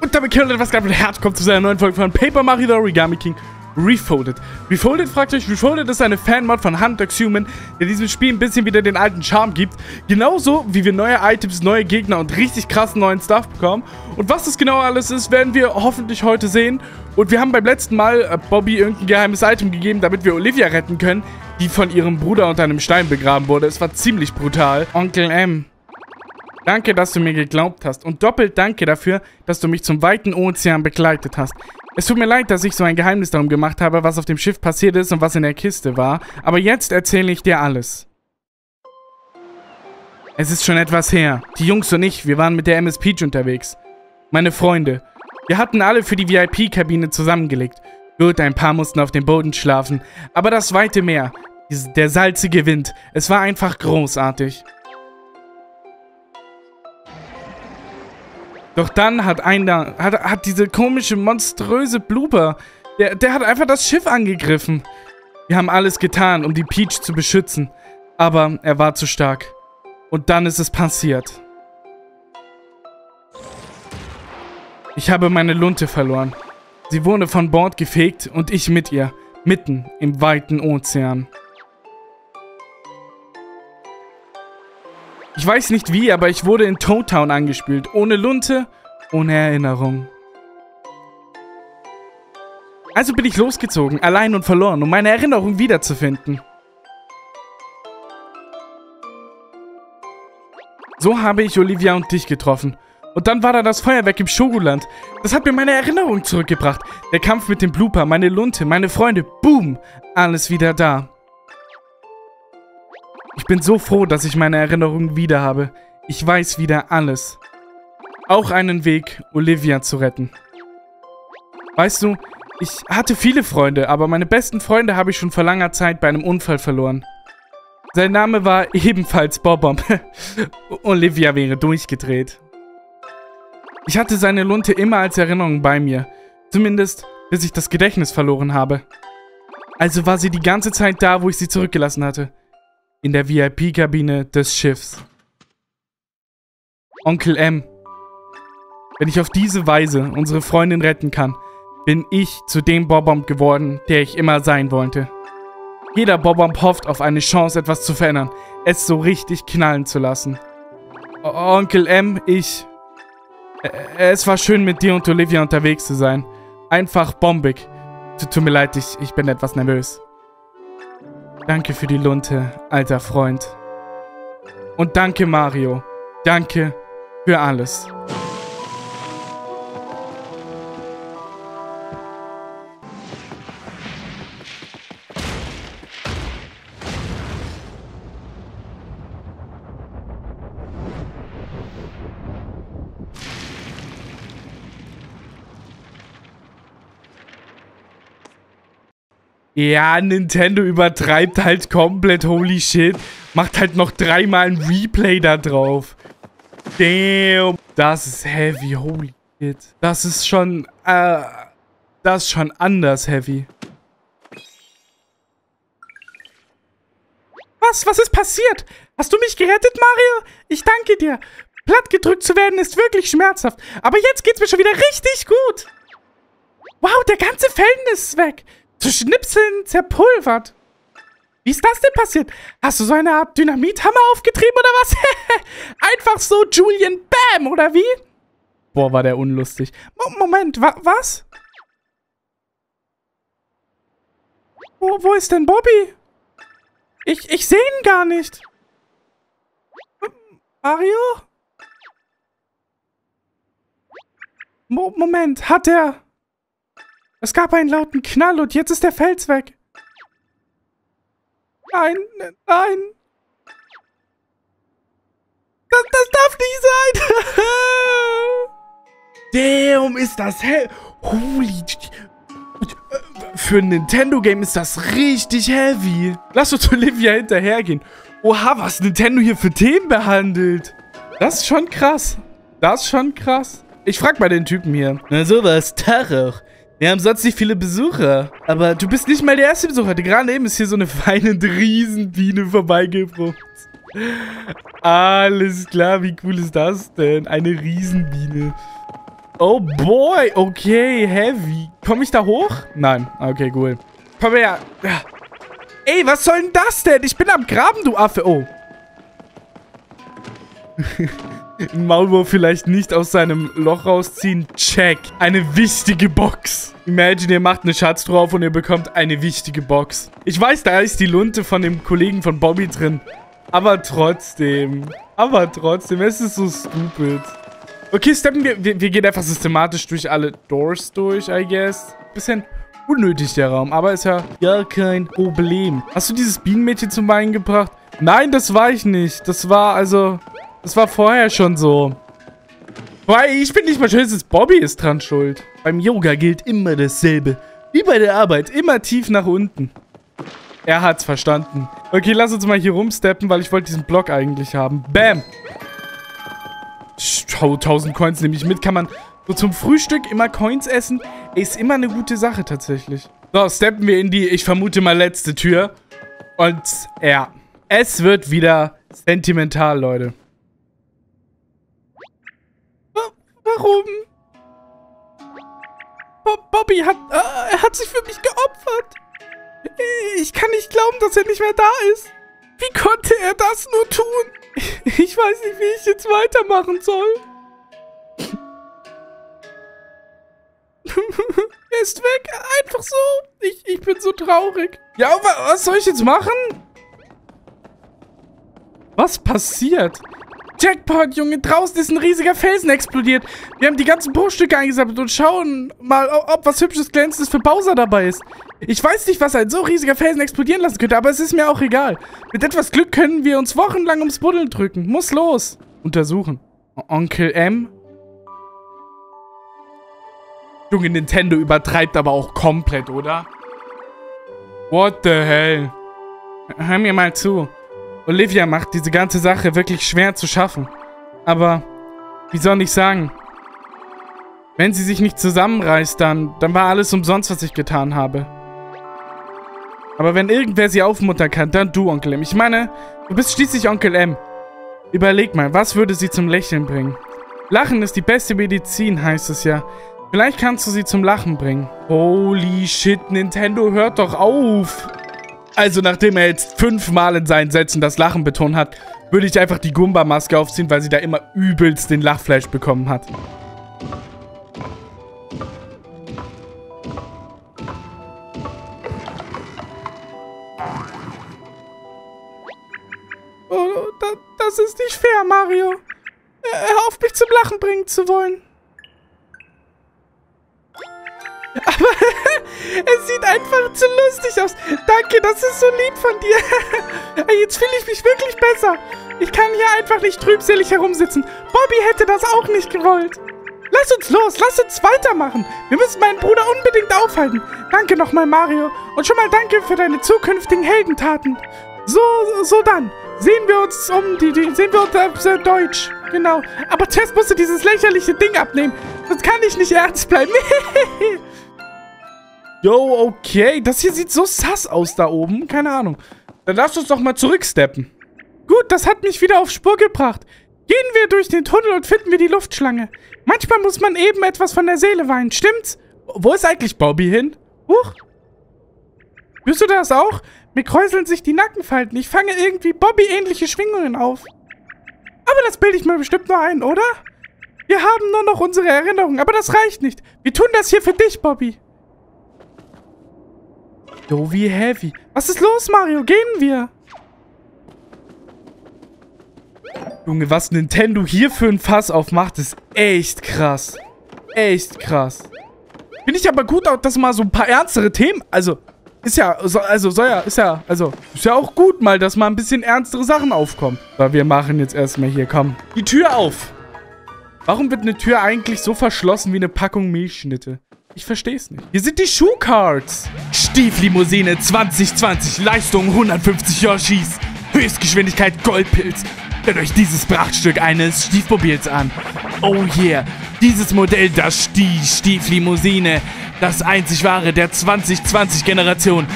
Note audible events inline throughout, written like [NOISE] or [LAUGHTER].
Und damit können wir was gerade mit Herz kommt zu seiner neuen Folge von Paper Mario The Origami King Refolded. Refolded, fragt euch, Refolded ist eine Fanmod von Hunter Human, der diesem Spiel ein bisschen wieder den alten Charme gibt. Genauso wie wir neue Items, neue Gegner und richtig krassen neuen Stuff bekommen. Und was das genau alles ist, werden wir hoffentlich heute sehen. Und wir haben beim letzten Mal äh, Bobby irgendein geheimes Item gegeben, damit wir Olivia retten können, die von ihrem Bruder unter einem Stein begraben wurde. Es war ziemlich brutal. Onkel M. Danke, dass du mir geglaubt hast. Und doppelt danke dafür, dass du mich zum weiten Ozean begleitet hast. Es tut mir leid, dass ich so ein Geheimnis darum gemacht habe, was auf dem Schiff passiert ist und was in der Kiste war. Aber jetzt erzähle ich dir alles. Es ist schon etwas her. Die Jungs und ich, wir waren mit der MS Peach unterwegs. Meine Freunde. Wir hatten alle für die VIP-Kabine zusammengelegt. Gut, ein paar mussten auf dem Boden schlafen. Aber das weite Meer, der salzige Wind, es war einfach großartig. Doch dann hat einer, hat, hat diese komische, monströse Blooper, der, der hat einfach das Schiff angegriffen. Wir haben alles getan, um die Peach zu beschützen. Aber er war zu stark. Und dann ist es passiert. Ich habe meine Lunte verloren. Sie wurde von Bord gefegt und ich mit ihr. Mitten im weiten Ozean. Ich weiß nicht wie, aber ich wurde in Toad Town angespült. Ohne Lunte, ohne Erinnerung. Also bin ich losgezogen, allein und verloren, um meine Erinnerung wiederzufinden. So habe ich Olivia und dich getroffen. Und dann war da das Feuerwerk im Shoguland. Das hat mir meine Erinnerung zurückgebracht. Der Kampf mit dem Blooper, meine Lunte, meine Freunde. Boom! Alles wieder da. Ich bin so froh, dass ich meine Erinnerungen wieder habe. Ich weiß wieder alles. Auch einen Weg, Olivia zu retten. Weißt du, ich hatte viele Freunde, aber meine besten Freunde habe ich schon vor langer Zeit bei einem Unfall verloren. Sein Name war ebenfalls Bobom. [LAUGHS] Olivia wäre durchgedreht. Ich hatte seine Lunte immer als Erinnerung bei mir. Zumindest, bis ich das Gedächtnis verloren habe. Also war sie die ganze Zeit da, wo ich sie zurückgelassen hatte in der VIP-Kabine des Schiffs. Onkel M. Wenn ich auf diese Weise unsere Freundin retten kann, bin ich zu dem Bobomb geworden, der ich immer sein wollte. Jeder Bobomb hofft auf eine Chance, etwas zu verändern, es so richtig knallen zu lassen. O Onkel M, ich... Es war schön, mit dir und Olivia unterwegs zu sein. Einfach bombig. Tut mir leid, ich, ich bin etwas nervös. Danke für die Lunte, alter Freund. Und danke, Mario. Danke für alles. Ja, Nintendo übertreibt halt komplett, holy shit. Macht halt noch dreimal ein Replay da drauf. Damn. Das ist heavy, holy shit. Das ist schon, äh, das ist schon anders heavy. Was? Was ist passiert? Hast du mich gerettet, Mario? Ich danke dir. Plattgedrückt zu werden ist wirklich schmerzhaft. Aber jetzt geht's mir schon wieder richtig gut. Wow, der ganze Felden ist weg zu Schnipseln zerpulvert. Wie ist das denn passiert? Hast du so eine Art Dynamithammer aufgetrieben oder was? [LAUGHS] Einfach so Julian Bam, oder wie? Boah, war der unlustig. Mo Moment, wa was? Wo, wo ist denn Bobby? Ich, ich sehe ihn gar nicht. Mario? Mo Moment, hat er... Es gab einen lauten Knall und jetzt ist der Fels weg. Nein, nein. Das, das darf nicht sein. [LAUGHS] Damn, ist das hell. Holy... Für ein Nintendo-Game ist das richtig heavy. Lass uns Olivia hinterhergehen. Oha, was Nintendo hier für Themen behandelt. Das ist schon krass. Das ist schon krass. Ich frag mal den Typen hier. Na sowas, Tag wir haben sonst nicht viele Besucher. Aber du bist nicht mal der erste Besucher. Gerade eben ist hier so eine weinende [LAUGHS] Riesenbiene vorbeigebrummt. Alles klar, wie cool ist das denn? Eine Riesenbiene. Oh boy, okay, heavy. Komme ich da hoch? Nein, okay, cool. Komm her. Ey, was soll denn das denn? Ich bin am Graben, du Affe. Oh. [LAUGHS] Ein Maulwurf vielleicht nicht aus seinem Loch rausziehen. Check. Eine wichtige Box. Imagine, ihr macht eine Schatz drauf und ihr bekommt eine wichtige Box. Ich weiß, da ist die Lunte von dem Kollegen von Bobby drin. Aber trotzdem. Aber trotzdem, es ist so stupid. Okay, steppen wir, wir, wir gehen einfach systematisch durch alle Doors durch, I guess. Bisschen unnötig, der Raum. Aber ist ja gar kein Problem. Hast du dieses Bienenmädchen zum Weinen gebracht? Nein, das war ich nicht. Das war, also... Das war vorher schon so. Weil ich bin nicht mal ist Bobby ist dran schuld. Beim Yoga gilt immer dasselbe. Wie bei der Arbeit, immer tief nach unten. Er hat's verstanden. Okay, lass uns mal hier rumsteppen, weil ich wollte diesen Block eigentlich haben. Bam! 1000 Coins nehme ich mit. Kann man so zum Frühstück immer Coins essen? Ist immer eine gute Sache tatsächlich. So, steppen wir in die, ich vermute mal, letzte Tür. Und ja, es wird wieder sentimental, Leute. Warum? Bob Bobby hat, äh, er hat sich für mich geopfert. Ich kann nicht glauben, dass er nicht mehr da ist. Wie konnte er das nur tun? Ich weiß nicht, wie ich jetzt weitermachen soll. [LAUGHS] er ist weg. Einfach so. Ich, ich bin so traurig. Ja, was soll ich jetzt machen? Was passiert? Jackpot, Junge. Draußen ist ein riesiger Felsen explodiert. Wir haben die ganzen Bruchstücke eingesammelt und schauen mal, ob was Hübsches, Glänzendes für Bowser dabei ist. Ich weiß nicht, was ein so riesiger Felsen explodieren lassen könnte, aber es ist mir auch egal. Mit etwas Glück können wir uns wochenlang ums Buddeln drücken. Muss los. Untersuchen. Onkel M? Junge, Nintendo übertreibt aber auch komplett, oder? What the hell? Hör mir mal zu. Olivia macht diese ganze Sache wirklich schwer zu schaffen. Aber, wie soll ich sagen? Wenn sie sich nicht zusammenreißt, dann, dann war alles umsonst, was ich getan habe. Aber wenn irgendwer sie aufmuttern kann, dann du, Onkel M. Ich meine, du bist schließlich Onkel M. Überleg mal, was würde sie zum Lächeln bringen? Lachen ist die beste Medizin, heißt es ja. Vielleicht kannst du sie zum Lachen bringen. Holy shit, Nintendo, hört doch auf! Also, nachdem er jetzt fünfmal in seinen Sätzen das Lachen betont hat, würde ich einfach die Gumba-Maske aufziehen, weil sie da immer übelst den Lachfleisch bekommen hat. Oh, das ist nicht fair, Mario. Hör auf, mich zum Lachen bringen zu wollen. Aber [LAUGHS] es sieht einfach zu lustig aus. Danke, das ist so lieb von dir. [LAUGHS] Jetzt fühle ich mich wirklich besser. Ich kann hier einfach nicht trübselig herumsitzen. Bobby hätte das auch nicht gewollt. Lass uns los, lass uns weitermachen. Wir müssen meinen Bruder unbedingt aufhalten. Danke nochmal, Mario. Und schon mal danke für deine zukünftigen Heldentaten. So, so dann. Sehen wir uns um die, die sehen wir uns äh, Deutsch. Genau. Aber zuerst musst du dieses lächerliche Ding abnehmen. Sonst kann ich nicht ernst bleiben. [LAUGHS] Yo, okay. Das hier sieht so sass aus da oben. Keine Ahnung. Dann lass uns doch mal zurücksteppen. Gut, das hat mich wieder auf Spur gebracht. Gehen wir durch den Tunnel und finden wir die Luftschlange. Manchmal muss man eben etwas von der Seele weinen, stimmt's? Wo ist eigentlich Bobby hin? Huch. Spürst du das auch? Mir kräuseln sich die Nackenfalten. Ich fange irgendwie Bobby-ähnliche Schwingungen auf. Aber das bilde ich mir bestimmt nur ein, oder? Wir haben nur noch unsere Erinnerungen, aber das reicht nicht. Wir tun das hier für dich, Bobby. Jo, wie heavy. Was ist los, Mario? Gehen wir. Junge, was Nintendo hier für ein Fass aufmacht, ist echt krass. Echt krass. Finde ich aber gut, dass mal so ein paar ernstere Themen... Also, ist ja... Also, soll ja... Ist ja... Also, ist ja auch gut mal, dass mal ein bisschen ernstere Sachen aufkommen. Aber wir machen jetzt erstmal hier, komm. Die Tür auf. Warum wird eine Tür eigentlich so verschlossen wie eine Packung Milchschnitte? Ich verstehe es nicht. Hier sind die Schuhcards. Stieflimousine 2020, Leistung 150 Yoshis, Höchstgeschwindigkeit Goldpilz. Hört euch dieses Prachtstück eines Stiefmobils an. Oh yeah, dieses Modell, das die Stieflimousine, das einzig wahre der 2020-Generation,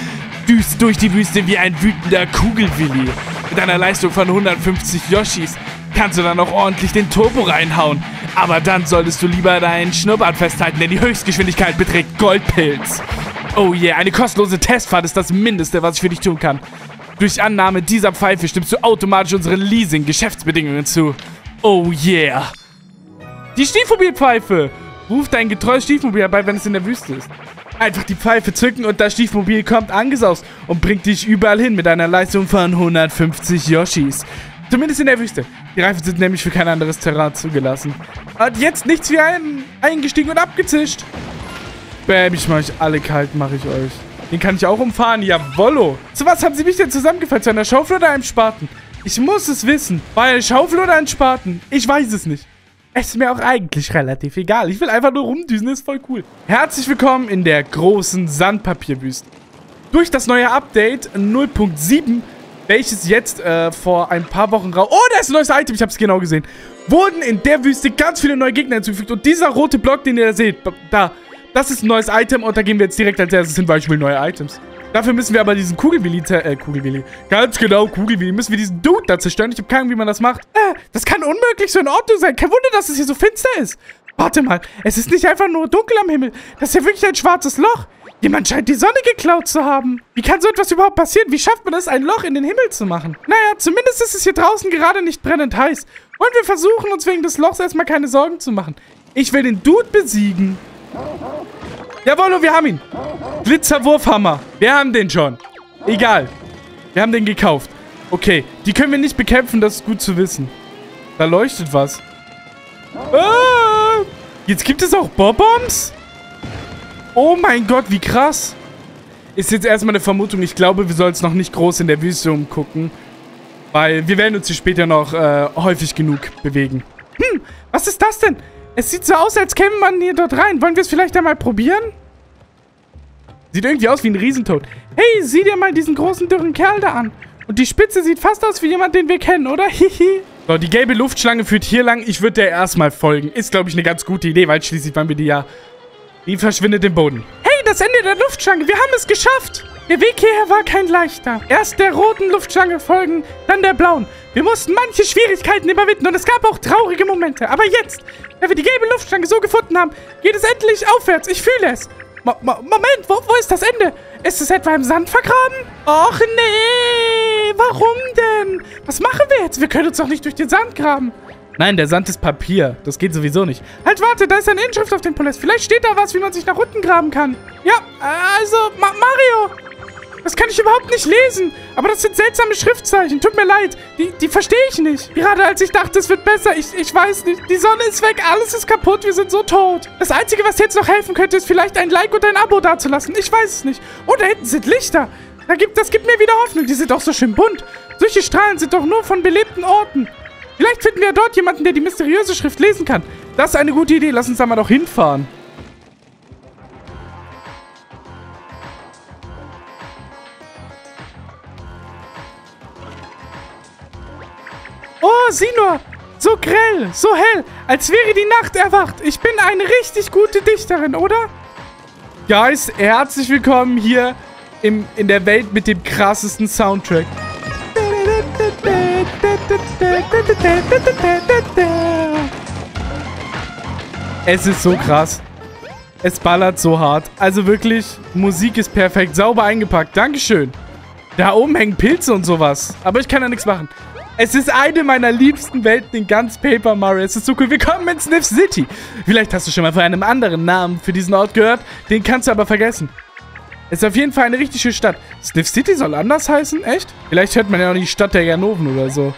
düst durch die Wüste wie ein wütender Kugelwilli. Mit einer Leistung von 150 Yoshis kannst du dann noch ordentlich den Turbo reinhauen. Aber dann solltest du lieber deinen Schnurrbart festhalten, denn die Höchstgeschwindigkeit beträgt Goldpilz. Oh yeah, eine kostenlose Testfahrt ist das Mindeste, was ich für dich tun kann. Durch Annahme dieser Pfeife stimmst du automatisch unseren Leasing-Geschäftsbedingungen zu. Oh yeah. Die Stiefmobilpfeife. Ruf dein getreues Stiefmobil herbei, wenn es in der Wüste ist. Einfach die Pfeife zücken und das Stiefmobil kommt angesaust und bringt dich überall hin mit einer Leistung von 150 Yoshis. Zumindest in der Wüste. Die Reifen sind nämlich für kein anderes Terrain zugelassen. Und jetzt nichts wie ein eingestiegen und abgezischt. Bäm, ich mach euch alle kalt, mache ich euch. Den kann ich auch umfahren, jawollo. Zu was haben sie mich denn zusammengefallen? Zu einer Schaufel oder einem Spaten? Ich muss es wissen. War eine Schaufel oder ein Spaten? Ich weiß es nicht. Es ist mir auch eigentlich relativ egal. Ich will einfach nur rumdüsen, ist voll cool. Herzlich willkommen in der großen Sandpapierwüste. Durch das neue Update 0.7, welches jetzt äh, vor ein paar Wochen raus... Oh, da ist ein neues Item, ich habe es genau gesehen. Wurden in der Wüste ganz viele neue Gegner hinzugefügt. Und dieser rote Block, den ihr da seht, da, das ist ein neues Item. Und da gehen wir jetzt direkt als erstes hin, weil ich will neue Items. Dafür müssen wir aber diesen Kugelwilli, äh, Kugelwilli, ganz genau, Kugelwilli, müssen wir diesen Dude da zerstören. Ich habe keine Ahnung, wie man das macht. Äh, das kann unmöglich so in Ordnung sein. Kein Wunder, dass es hier so finster ist. Warte mal, es ist nicht einfach nur dunkel am Himmel. Das ist ja wirklich ein schwarzes Loch. Jemand scheint die Sonne geklaut zu haben. Wie kann so etwas überhaupt passieren? Wie schafft man es, ein Loch in den Himmel zu machen? Naja, zumindest ist es hier draußen gerade nicht brennend heiß. Und wir versuchen uns wegen des Lochs erstmal keine Sorgen zu machen. Ich will den Dude besiegen. Jawohl, wir haben ihn. Glitzerwurfhammer. Wir haben den schon. Egal. Wir haben den gekauft. Okay, die können wir nicht bekämpfen, das ist gut zu wissen. Da leuchtet was. Ah, jetzt gibt es auch Bob-Bombs? Oh mein Gott, wie krass. Ist jetzt erstmal eine Vermutung. Ich glaube, wir sollen es noch nicht groß in der Wüste umgucken. Weil wir werden uns hier später noch äh, häufig genug bewegen. Hm, was ist das denn? Es sieht so aus, als käme man hier dort rein. Wollen wir es vielleicht einmal probieren? Sieht irgendwie aus wie ein Riesentod. Hey, sieh dir mal diesen großen, dürren Kerl da an. Und die Spitze sieht fast aus wie jemand, den wir kennen, oder? [LAUGHS] Hihi. so, die gelbe Luftschlange führt hier lang. Ich würde der erstmal folgen. Ist, glaube ich, eine ganz gute Idee, weil schließlich waren wir die ja... Die verschwindet im Boden. Hey, das Ende der Luftschlange. Wir haben es geschafft. Der Weg hierher war kein leichter. Erst der roten Luftschlange folgen, dann der blauen. Wir mussten manche Schwierigkeiten überwinden und es gab auch traurige Momente. Aber jetzt, da wir die gelbe Luftschlange so gefunden haben, geht es endlich aufwärts. Ich fühle es. Mo Mo Moment, wo, wo ist das Ende? Ist es etwa im Sand vergraben? Och nee, warum denn? Was machen wir jetzt? Wir können uns doch nicht durch den Sand graben. Nein, der Sand ist Papier. Das geht sowieso nicht. Halt, warte, da ist eine Inschrift auf dem Podest. Vielleicht steht da was, wie man sich nach unten graben kann. Ja, also, Ma Mario, das kann ich überhaupt nicht lesen. Aber das sind seltsame Schriftzeichen. Tut mir leid. Die, die verstehe ich nicht. Gerade als ich dachte, es wird besser. Ich, ich weiß nicht. Die Sonne ist weg. Alles ist kaputt. Wir sind so tot. Das Einzige, was jetzt noch helfen könnte, ist vielleicht ein Like und ein Abo dazulassen. Ich weiß es nicht. Oh, da hinten sind Lichter. Da gibt, das gibt mir wieder Hoffnung. Die sind doch so schön bunt. Solche Strahlen sind doch nur von belebten Orten. Vielleicht finden wir dort jemanden, der die mysteriöse Schrift lesen kann. Das ist eine gute Idee. Lass uns da mal doch hinfahren. Oh, sieh nur! So grell, so hell, als wäre die Nacht erwacht. Ich bin eine richtig gute Dichterin, oder? Guys, herzlich willkommen hier im, in der Welt mit dem krassesten Soundtrack. Es ist so krass. Es ballert so hart. Also wirklich, Musik ist perfekt, sauber eingepackt. Dankeschön. Da oben hängen Pilze und sowas. Aber ich kann da nichts machen. Es ist eine meiner liebsten Welten in ganz Paper Mario. Es ist so cool. Willkommen in Sniff City. Vielleicht hast du schon mal von einem anderen Namen für diesen Ort gehört. Den kannst du aber vergessen. Ist auf jeden Fall eine richtig schöne Stadt. Sniff City soll anders heißen? Echt? Vielleicht hört man ja auch die Stadt der Ganoven oder so.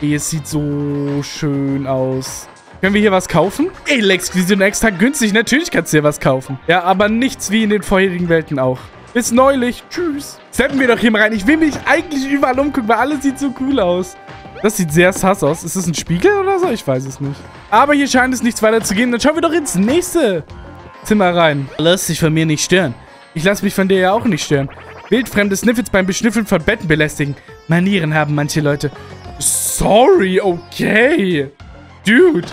Ey, es sieht so schön aus. Können wir hier was kaufen? Ey, Lex, sind extra günstig. Natürlich kannst du hier was kaufen. Ja, aber nichts wie in den vorherigen Welten auch. Bis neulich. Tschüss. Steppen wir doch hier mal rein. Ich will mich eigentlich überall umgucken, weil alles sieht so cool aus. Das sieht sehr sass aus. Ist das ein Spiegel oder so? Ich weiß es nicht. Aber hier scheint es nichts weiter zu gehen. Dann schauen wir doch ins nächste Zimmer rein. Lass dich von mir nicht stören. Ich lasse mich von dir ja auch nicht stören. Wildfremde Sniffets beim Beschnüffeln von Betten belästigen. Manieren haben manche Leute. Sorry, okay. Dude.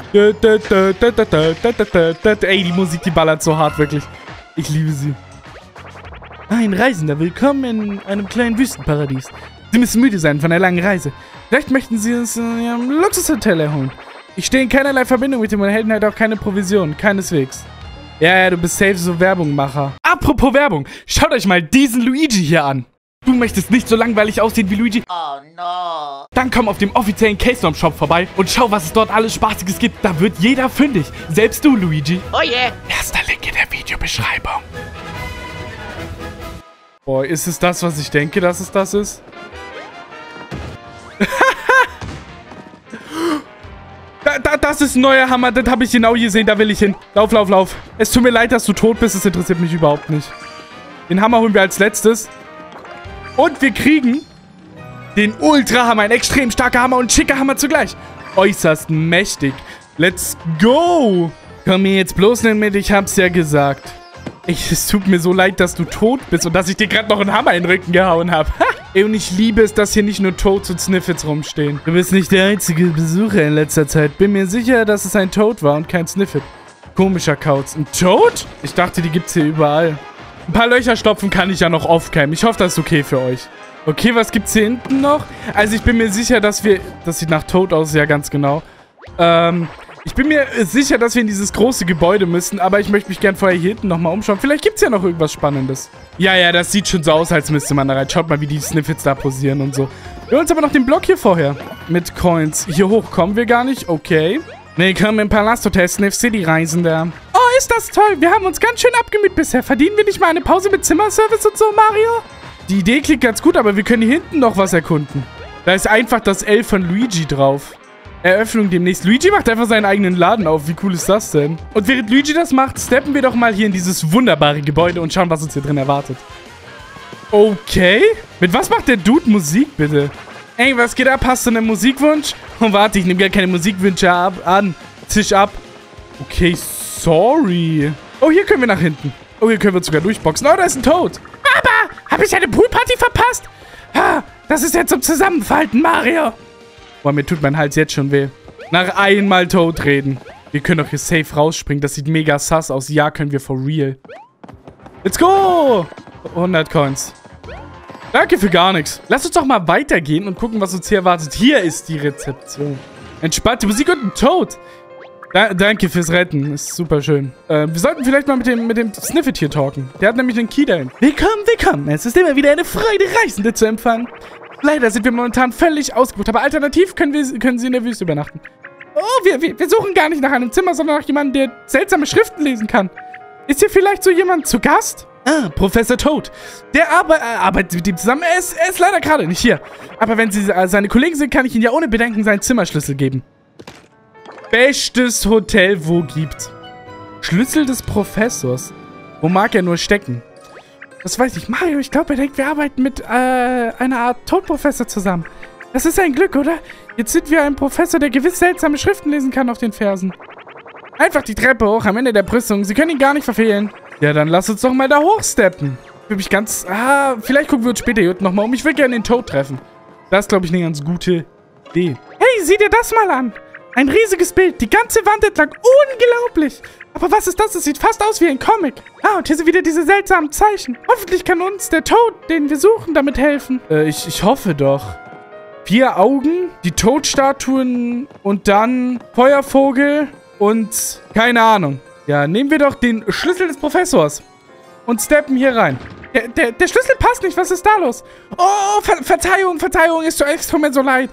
Ey, die Musik, die ballert so hart, wirklich. Ich liebe sie. Ein Reisender, willkommen in einem kleinen Wüstenparadies. Sie müssen müde sein von einer langen Reise. Vielleicht möchten Sie es in Ihrem Luxushotel erholen. Ich stehe in keinerlei Verbindung mit dem und erhält halt auch keine Provision. Keineswegs. Ja, ja, du bist safe so Werbungmacher. Apropos Werbung, schaut euch mal diesen Luigi hier an. Du möchtest nicht so langweilig aussehen wie Luigi? Oh no. Dann komm auf dem offiziellen Case Shop vorbei und schau, was es dort alles Spaßiges gibt. Da wird jeder fündig. Selbst du, Luigi. Oh yeah. Erster Link in der Videobeschreibung. Boah, ist es das, was ich denke, dass es das ist? [LAUGHS] da, da, das ist ein neuer Hammer. Das habe ich genau gesehen. Da will ich hin. Lauf, lauf, lauf. Es tut mir leid, dass du tot bist. Es interessiert mich überhaupt nicht. Den Hammer holen wir als letztes. Und wir kriegen den Ultra-Hammer. Ein extrem starker Hammer und schicker Hammer zugleich. Äußerst mächtig. Let's go. Komm mir jetzt bloß nicht mit, ich hab's ja gesagt. Ich, es tut mir so leid, dass du tot bist und dass ich dir gerade noch einen Hammer in den Rücken gehauen habe. [LAUGHS] Und ich liebe es, dass hier nicht nur Toads und Sniffits rumstehen. Du bist nicht der einzige Besucher in letzter Zeit. Bin mir sicher, dass es ein Toad war und kein Sniffit. Komischer Kauz. Ein Toad? Ich dachte, die gibt's hier überall. Ein paar Löcher stopfen kann ich ja noch off-cam. Ich hoffe, das ist okay für euch. Okay, was gibt's hier hinten noch? Also ich bin mir sicher, dass wir... Das sieht nach Toad aus, ja ganz genau. Ähm, ich bin mir sicher, dass wir in dieses große Gebäude müssen, aber ich möchte mich gern vorher hier hinten nochmal umschauen. Vielleicht gibt's ja noch irgendwas Spannendes. Ja, ja, das sieht schon so aus, als müsste man da rein. Schaut mal, wie die Sniffits da posieren und so. Wir holen uns aber noch den Block hier vorher. Mit Coins. Hier hoch kommen wir gar nicht. Okay. Willkommen im Palasthotel Sniff City, Reisender. Oh, ist das toll. Wir haben uns ganz schön abgemüht bisher. Verdienen wir nicht mal eine Pause mit Zimmerservice und so, Mario? Die Idee klingt ganz gut, aber wir können hier hinten noch was erkunden. Da ist einfach das L von Luigi drauf. Eröffnung demnächst. Luigi macht einfach seinen eigenen Laden auf. Wie cool ist das denn? Und während Luigi das macht, steppen wir doch mal hier in dieses wunderbare Gebäude und schauen, was uns hier drin erwartet. Okay. Mit was macht der Dude Musik, bitte? Ey, was geht ab? Hast du einen Musikwunsch? [LAUGHS] Oh, warte, ich nehme gar keine Musikwünsche ab, an. Tisch ab. Okay, sorry. Oh, hier können wir nach hinten. Oh, hier können wir sogar durchboxen. Oh, da ist ein Toad. Aber, habe ich eine Poolparty verpasst? Ah, das ist ja zum Zusammenfalten, Mario. Boah, mir tut mein Hals jetzt schon weh. Nach einmal Toad reden. Wir können doch hier safe rausspringen. Das sieht mega sass aus. Ja, können wir for real. Let's go! 100 Coins. Danke für gar nichts. Lass uns doch mal weitergehen und gucken, was uns hier erwartet. Hier ist die Rezeption. Entspannte Musik und ein Toad. Da danke fürs Retten. Ist super schön. Äh, wir sollten vielleicht mal mit dem, mit dem Sniffet hier talken. Der hat nämlich den Key dahin. Willkommen, willkommen. Es ist immer wieder eine Freude, Reisende zu empfangen. Leider sind wir momentan völlig ausgebucht, aber alternativ können, wir, können sie in der Wüste übernachten. Oh, wir, wir, wir suchen gar nicht nach einem Zimmer, sondern nach jemandem, der seltsame Schriften lesen kann. Ist hier vielleicht so jemand zu Gast? Ah, Professor Toad. Der arbe äh, arbeitet mit ihm zusammen. Er ist, er ist leider gerade nicht hier. Aber wenn Sie äh, seine Kollegen sind, kann ich Ihnen ja ohne Bedenken seinen Zimmerschlüssel geben. Bestes Hotel, wo gibt. Schlüssel des Professors. Wo mag er nur stecken? Das weiß ich. Mario, ich glaube, er denkt, wir arbeiten mit äh, einer Art Toad-Professor zusammen. Das ist ein Glück, oder? Jetzt sind wir ein Professor, der gewiss seltsame Schriften lesen kann auf den Fersen. Einfach die Treppe hoch am Ende der Brüstung. Sie können ihn gar nicht verfehlen. Ja, dann lass uns doch mal da hochsteppen. Ich will mich ganz... Ah, vielleicht gucken wir uns später hier nochmal um. Ich will gerne den Toad treffen. Das ist, glaube ich, eine ganz gute Idee. Hey, sieh dir das mal an. Ein riesiges Bild, die ganze Wand entlang. Unglaublich. Aber was ist das? Das sieht fast aus wie ein Comic. Ah, und hier sind wieder diese seltsamen Zeichen. Hoffentlich kann uns der Toad, den wir suchen, damit helfen. Äh, ich, ich hoffe doch. Vier Augen, die Toad-Statuen und dann Feuervogel und keine Ahnung. Ja, nehmen wir doch den Schlüssel des Professors und steppen hier rein. Der, der, der Schlüssel passt nicht. Was ist da los? Oh, Ver Verzeihung, Verzeihung. Ist es tut mir so leid.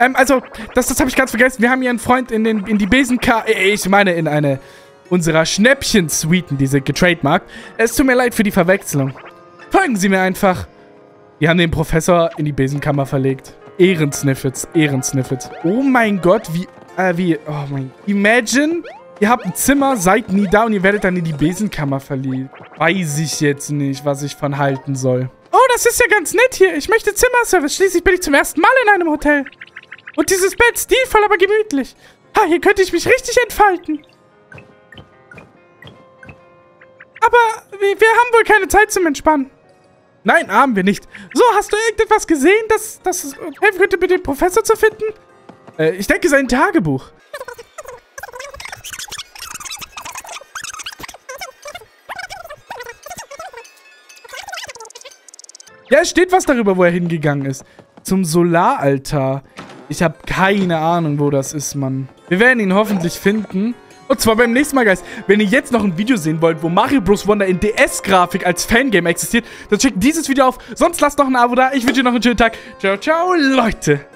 Ähm, also, das, das habe ich ganz vergessen. Wir haben hier einen Freund in, den, in die Besenka... Ich meine, in eine unserer Schnäppchen-Suiten, diese getrademarkt. Es tut mir leid für die Verwechslung. Folgen Sie mir einfach. Wir haben den Professor in die Besenkammer verlegt. Ehrensniffets, Ehrensniffets. Oh mein Gott, wie... Äh, wie... Oh mein... Imagine... Ihr habt ein Zimmer, seid nie da und ihr werdet dann in die Besenkammer verlegt. Weiß ich jetzt nicht, was ich von halten soll. Oh, das ist ja ganz nett hier. Ich möchte Zimmerservice. Schließlich bin ich zum ersten Mal in einem Hotel. Und dieses Bett stilvoll, aber gemütlich. Ha, hier könnte ich mich richtig entfalten. Aber wir, wir haben wohl keine Zeit zum Entspannen. Nein, haben wir nicht. So, hast du irgendetwas gesehen, das, das helfen könnte, mit dem Professor zu finden? Äh, ich denke, sein Tagebuch. Ja, es steht was darüber, wo er hingegangen ist. Zum Solaraltar. Ich habe keine Ahnung, wo das ist, Mann. Wir werden ihn hoffentlich finden. Und zwar beim nächsten Mal, Guys. Wenn ihr jetzt noch ein Video sehen wollt, wo Mario Bros. Wonder in DS-Grafik als Fangame existiert, dann checkt dieses Video auf. Sonst lasst noch ein Abo da. Ich wünsche euch noch einen schönen Tag. Ciao, ciao, Leute.